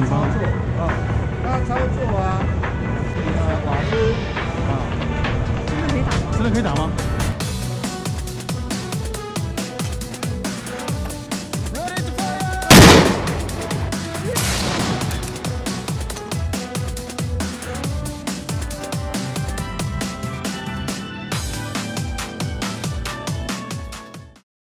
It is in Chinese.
操作啊，他操作啊，呃，瓦斯啊，真的可以打吗？真的可以打吗？